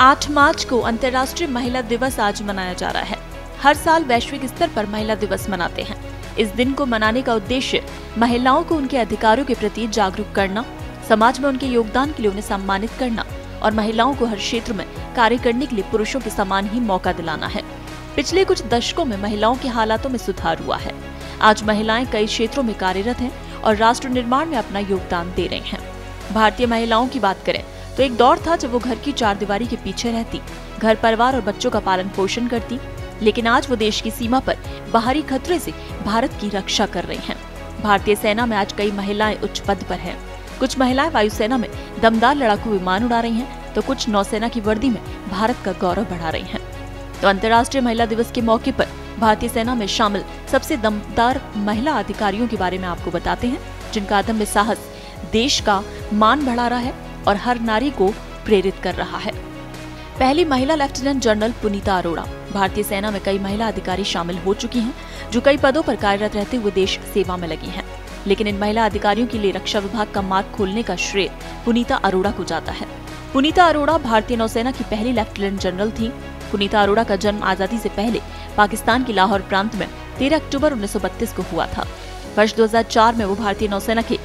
8 मार्च को अंतर्राष्ट्रीय महिला दिवस आज मनाया जा रहा है। हर साल वैश्विक स्तर पर महिला दिवस मनाते हैं। इस दिन को मनाने का उद्देश्य महिलाओं को उनके अधिकारों के प्रति जागरूक करना, समाज में उनके योगदान के लिए उन्हें सम्मानित करना और महिलाओं को हर क्षेत्र में कार्य करने के लिए पुरुषों के समान ही मौका दिलाना है। पिछले कुछ दशकों में महिलाओं के हालातों में सुधार हुआ है। आज महिलाएँ कई क्षेत्रों में कार्यरत हैं और राष्ट्र निर्माण में अपना योगदान दे रही हैं। भारतीय महिलाओं की बात करें तो एक दौर था जब वो घर की चार दीवारी के पीछे रहती घर परिवार और बच्चों का पालन पोषण करती लेकिन आज वो देश की सीमा पर बाहरी खतरे से भारत की रक्षा कर रही हैं। भारतीय सेना में आज कई महिलाएँ उच्च पद पर हैं। कुछ महिलाएँ वायुसेना में दमदार लड़ाकू विमान उड़ा रही हैं, तो कुछ नौसेना की वर्दी में भारत का गौरव बढ़ा रही हैं। तो अंतर्राष्ट्रीय महिला दिवस के मौके पर भारतीय सेना में शामिल सबसे दमदार महिला अधिकारियों के बारे में आपको बताते हैं जिनका अदम्य साहस देश का मान बढ़ा रहा है और हर नारी को प्रेरित कर रहा है। पहली महिला लेफ्टिनेंट जनरल पुनीता अरोड़ा। भारतीय सेना में कई महिला अधिकारी शामिल हो चुकी हैं, जो कई पदों पर कार्यरत रहते हुए देश सेवा में लगी हैं। लेकिन इन महिला अधिकारियों के लिए रक्षा विभाग का मार्ग खोलने का श्रेय पुनीता अरोड़ा को जाता है। पुनीता अरोड़ा भारतीय नौसेना की पहली लेफ्टिनेंट जनरल थी। पुनीता अरोड़ा का जन्म आज़ादी से पहले पाकिस्तान के लाहौर प्रांत में 13 अक्टूबर 1932 को हुआ था। वर्ष 2004 में वो भारतीय नौसेना के